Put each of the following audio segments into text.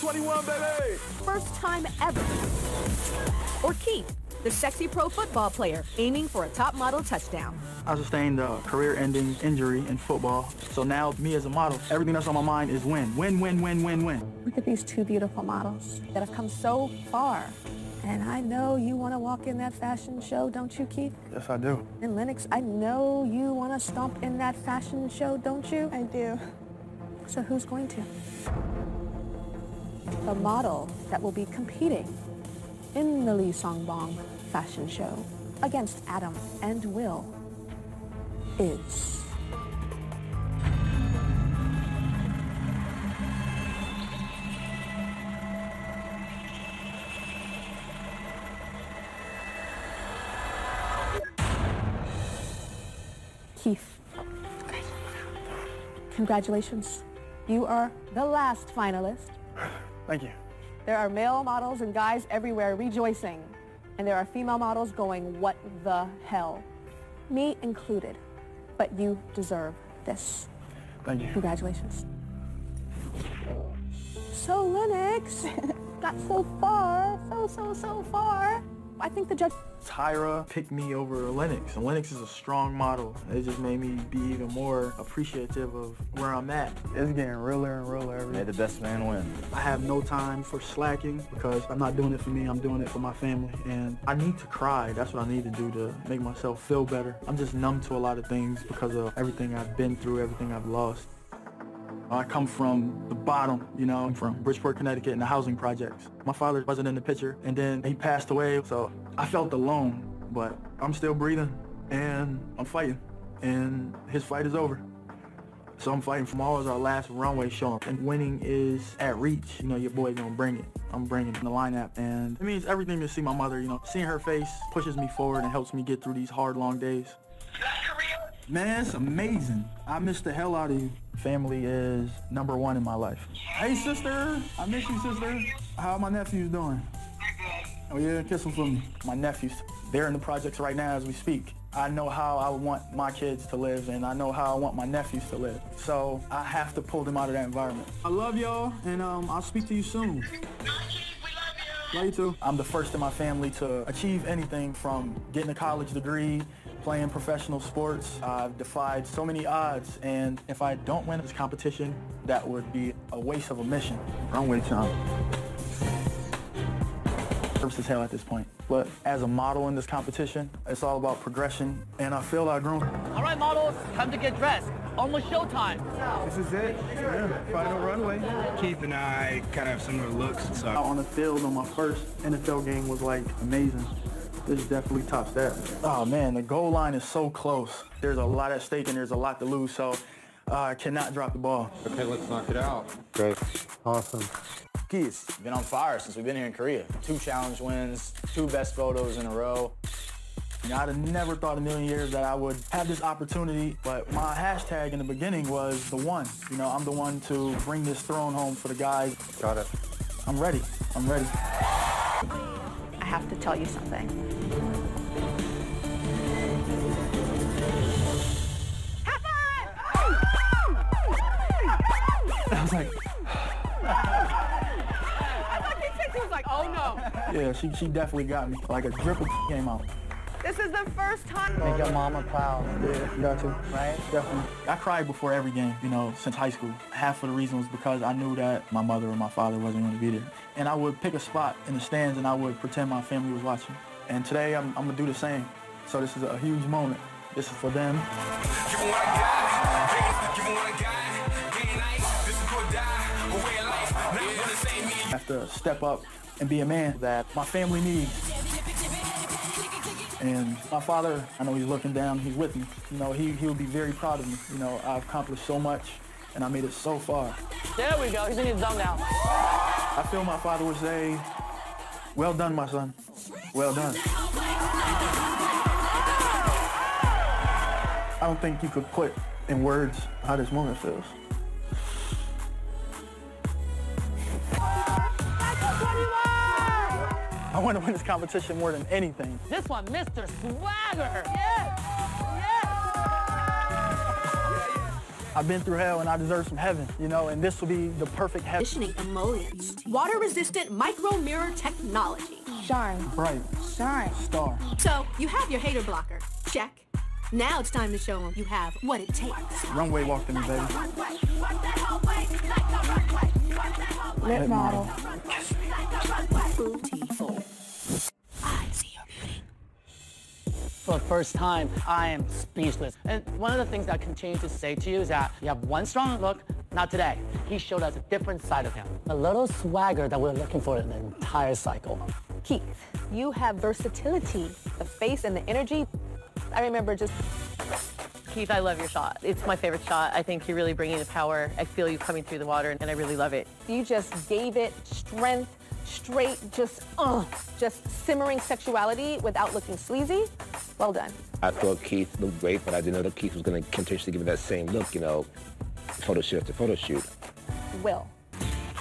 21, baby! First time ever. Or Keith, the sexy pro football player aiming for a top model touchdown. I sustained a career-ending injury in football. So now, me as a model, everything that's on my mind is win. Win, win, win, win, win. Look at these two beautiful models that have come so far. And I know you want to walk in that fashion show, don't you, Keith? Yes, I do. And Lenox, I know you want to stomp in that fashion show, don't you? I do. So who's going to? The model that will be competing in the Lie Sang Bong fashion show against Adam and Will is... Keith. Congratulations. You are the last finalist. Thank you. There are male models and guys everywhere rejoicing. And there are female models going, what the hell? Me included. But you deserve this. Thank you. Congratulations. So Lenox got so far, so, so, so far. I think the judge... Tyra picked me over Lenox, and Lenox is a strong model. It just made me be even more appreciative of where I'm at. It's getting realer and realer every May the best man win. I have no time for slacking because I'm not doing it for me, I'm doing it for my family. And I need to cry. That's what I need to do to make myself feel better. I'm just numb to a lot of things because of everything I've been through, everything I've lost. I come from the bottom, you know, I'm from Bridgeport, Connecticut in the housing projects. My father wasn't in the picture and then he passed away, so I felt alone, but I'm still breathing and I'm fighting and his fight is over. So I'm fighting tomorrow is our last runway show and winning is at reach. You know, your boy gonna bring it. I'm bringing the lineup and it means everything to see my mother, you know, seeing her face pushes me forward and helps me get through these hard, long days. Man, it's amazing. I miss the hell out of you. Family is number one in my life. Hey, sister. I miss you, sister. How are my nephews doing? Oh, yeah? Kiss them for me. My nephews, they're in the projects right now as we speak. I know how I want my kids to live, and I know how I want my nephews to live. So I have to pull them out of that environment. I love y'all, and um, I'll speak to you soon. Love you too. I'm the first in my family to achieve anything from getting a college degree, playing professional sports. I've defied so many odds, and if I don't win this competition, that would be a waste of a mission. Runway time. Nervous as hell at this point. But as a model in this competition, it's all about progression, and I feel I've grown. All right, models, time to get dressed. Almost showtime. This is it. Yeah, final runway. Keith and I kind of have similar looks, so. Out on the field on my first NFL game was like amazing. This definitely tops that. Oh man, the goal line is so close. There's a lot at stake and there's a lot to lose, so uh, I cannot drop the ball. Okay, let's knock it out. Great. Awesome. Keith's. been on fire since we've been here in Korea. Two challenge wins, two best photos in a row. You know, I'd have never thought a million years that I would have this opportunity, but my hashtag in the beginning was the one. You know, I'm the one to bring this throne home for the guys. Got it. I'm ready. I'm ready. I have to tell you something. I was like, I thought Keith said was like, oh no. yeah, she, she definitely got me. Like a drip of came out. This is the first time. Make your mama proud. Yeah, you got to. Right? Definitely. I cried before every game, you know, since high school. Half of the reason was because I knew that my mother or my father wasn't going to be there. And I would pick a spot in the stands and I would pretend my family was watching. And today I'm, I'm going to do the same. So this is a huge moment. This is for them. I have to step up and be a man that my family needs. And my father, I know he's looking down, he's with me. You know, he, he'll be very proud of me. You know, I've accomplished so much and I made it so far. There we go. He's in his zone now. I feel my father would say, well done, my son. Well done. I don't think you could put in words how this moment feels. I want to win this competition more than anything. This one, Mr. Swagger. I've been through hell and I deserve some heaven, you know, and this will be the perfect heaven. Conditioning emollients. Water-resistant micro mirror technology. Shine. Bright. Shine. Star. So you have your hater blocker. Check. Now it's time to show them you have what it takes. Runway walk to me, baby. Lip model. Beautiful. For the first time, I am speechless. And one of the things that I continue to say to you is that you have one strong look, not today. He showed us a different side of him. A little swagger that we're looking for in the entire cycle. Keith, you have versatility, the face and the energy. I remember just Keith, I love your shot. It's my favorite shot. I think you're really bringing the power. I feel you coming through the water, and I really love it. you just gave it strength, straight, just uh, just simmering sexuality without looking sleazy. Well done. I thought Keith looked great, but I didn't know that Keith was going to continuously give me that same look, you know, photo shoot after photo shoot. Will.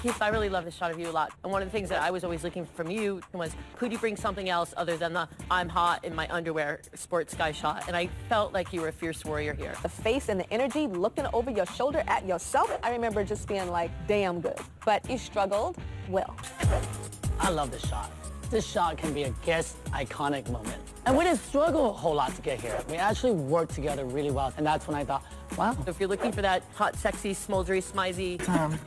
Keith, I really love this shot of you a lot. And one of the things that I was always looking from you was, could you bring something else other than the I'm hot in my underwear sports guy shot? And I felt like you were a fierce warrior here. The face and the energy, looking over your shoulder at yourself. I remember just being like, damn good. But you struggled. Will. I love this shot. This shot can be a guest iconic moment. And we didn't struggle a whole lot to get here. We actually worked together really well. And that's when I thought, wow, So if you're looking for that hot, sexy, smoldery, smizy, um,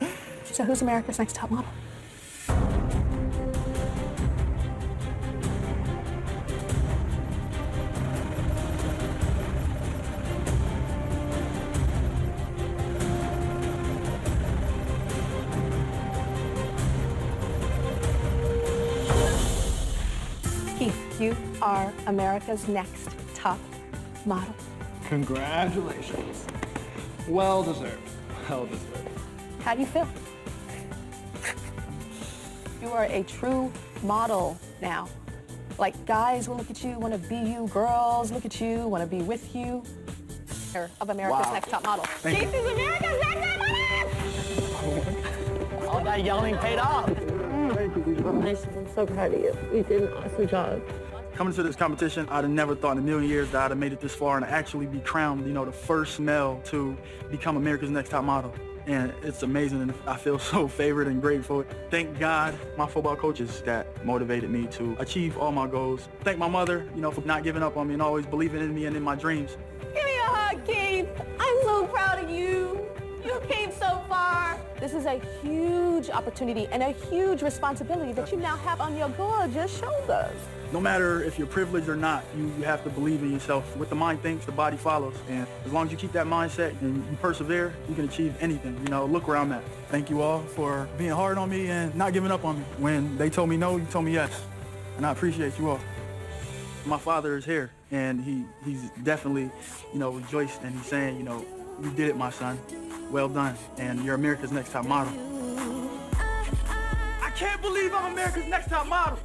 So who's America's Next Top Model? You are America's Next Top Model. Congratulations. Well deserved. Well deserved. How do you feel? You are a true model now. Like guys will look at you, want to be you. Girls look at you, want to be with you. Of America's Wow. Next Top Model. Thank you. Is America's Next Top Model! all that yelling paid off. Mm. Thank you. I'm so proud of you. You did an awesome job. Coming to this competition, I'd have never thought in a million years that I'd have made it this far and actually be crowned, you know, the first male to become America's Next Top Model. And it's amazing and I feel so favored and grateful. Thank God my football coaches that motivated me to achieve all my goals. Thank my mother, you know, for not giving up on me and always believing in me and in my dreams. Give me a hug, Keith. I'm so proud of you. You came so far. This is a huge opportunity and a huge responsibility that you now have on your gorgeous shoulders. No matter if you're privileged or not, you, you have to believe in yourself. What the mind thinks, the body follows. And as long as you keep that mindset and you persevere, you can achieve anything. You know, look where I'm at. Thank you all for being hard on me and not giving up on me. When they told me no, you told me yes. And I appreciate you all. My father is here and he, he's definitely, you know, rejoiced and he's saying, you know, you did it, my son. Well done. And you're America's next top model. I can't believe I'm America's next top model.